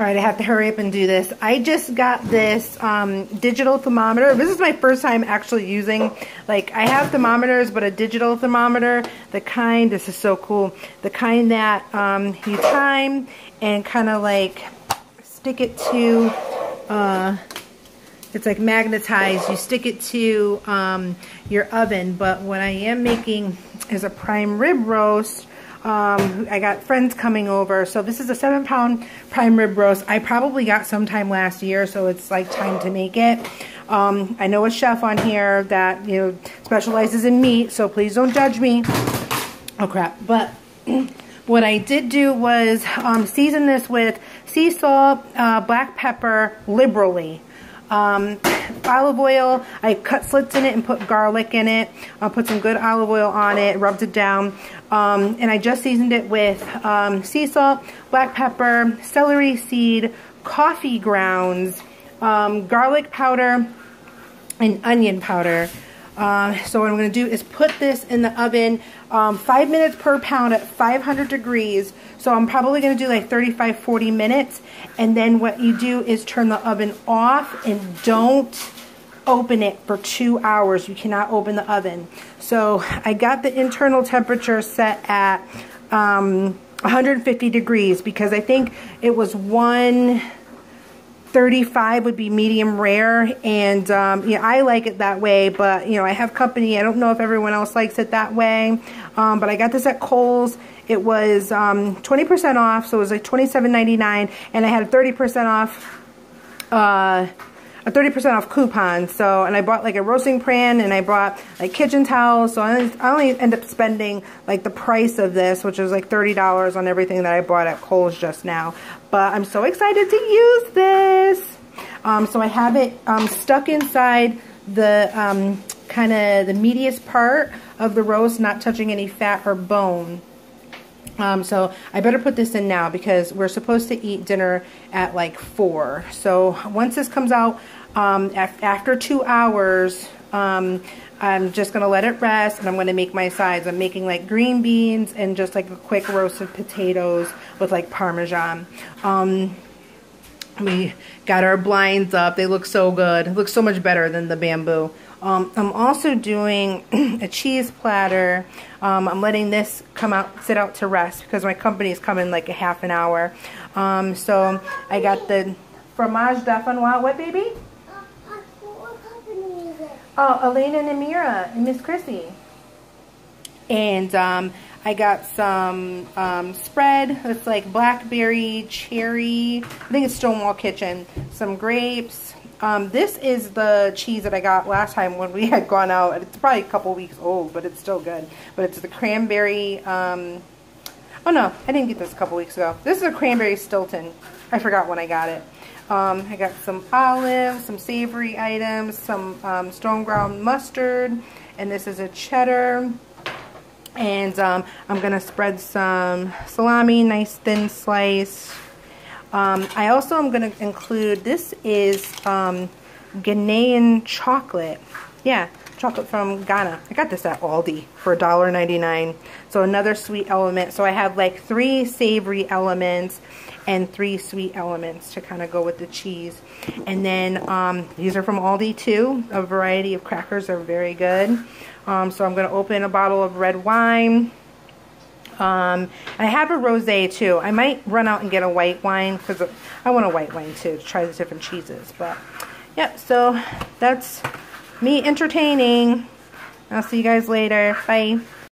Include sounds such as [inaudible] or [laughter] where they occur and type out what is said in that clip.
All right, I have to hurry up and do this. I just got this um, digital thermometer. This is my first time actually using, like, I have thermometers, but a digital thermometer, the kind, this is so cool, the kind that um, you time and kind of like stick it to, uh, it's like magnetized. You stick it to um, your oven, but what I am making is a prime rib roast um, I got friends coming over. So this is a seven pound prime rib roast. I probably got sometime last year, so it's like time to make it. Um, I know a chef on here that, you know, specializes in meat, so please don't judge me. Oh crap. But [clears throat] what I did do was um, season this with sea salt, uh, black pepper liberally. Um, olive oil, I cut slits in it and put garlic in it. I put some good olive oil on it, rubbed it down. Um, and I just seasoned it with um, sea salt, black pepper, celery seed, coffee grounds, um, garlic powder, and onion powder. Uh, so what I'm going to do is put this in the oven um, 5 minutes per pound at 500 degrees. So I'm probably going to do like 35, 40 minutes. And then what you do is turn the oven off and don't open it for two hours. You cannot open the oven. So I got the internal temperature set at um, 150 degrees because I think it was one 35 would be medium rare and um, yeah I like it that way but you know I have company I don't know if everyone else likes it that way um, but I got this at Kohl's. It was 20% um, off so it was like $27.99 and I had 30% off uh, a 30% off coupon. So, and I bought like a roasting pan and I bought like kitchen towels. So I only end up spending like the price of this, which was like $30 on everything that I bought at Kohl's just now. But I'm so excited to use this. Um, so I have it um, stuck inside the um, kind of the meatiest part of the roast, not touching any fat or bone. Um, so I better put this in now because we're supposed to eat dinner at like 4. So once this comes out, um, af after two hours, um, I'm just going to let it rest and I'm going to make my sides. I'm making like green beans and just like a quick roasted potatoes with like Parmesan. Um, we got our blinds up. They look so good. It looks so much better than the bamboo. Um, I'm also doing [clears throat] a cheese platter. Um, I'm letting this come out, sit out to rest because my company is coming like a half an hour. Um, so I got the fromage d'Affinois. What, baby? Oh, Elena and Amira and Miss Chrissy. And um, I got some um, spread. It's like blackberry, cherry. I think it's Stonewall Kitchen. Some grapes. Um, this is the cheese that I got last time when we [laughs] had gone out. It's probably a couple weeks old, but it's still good. But it's the cranberry. Um, oh no, I didn't get this a couple weeks ago. This is a cranberry Stilton. I forgot when I got it. Um, I got some olives, some savory items, some um, stone ground mustard, and this is a cheddar. And um, I'm going to spread some salami, nice thin slice. Um, I also am going to include, this is um, Ghanaian chocolate. Yeah, chocolate from Ghana. I got this at Aldi for $1.99. So another sweet element. So I have like three savory elements and three sweet elements to kind of go with the cheese. And then um, these are from Aldi too. A variety of crackers are very good. Um, so I'm going to open a bottle of red wine. Um, I have a rosé too. I might run out and get a white wine because I want a white wine too to try the different cheeses. But yeah, so that's me entertaining. I'll see you guys later. Bye.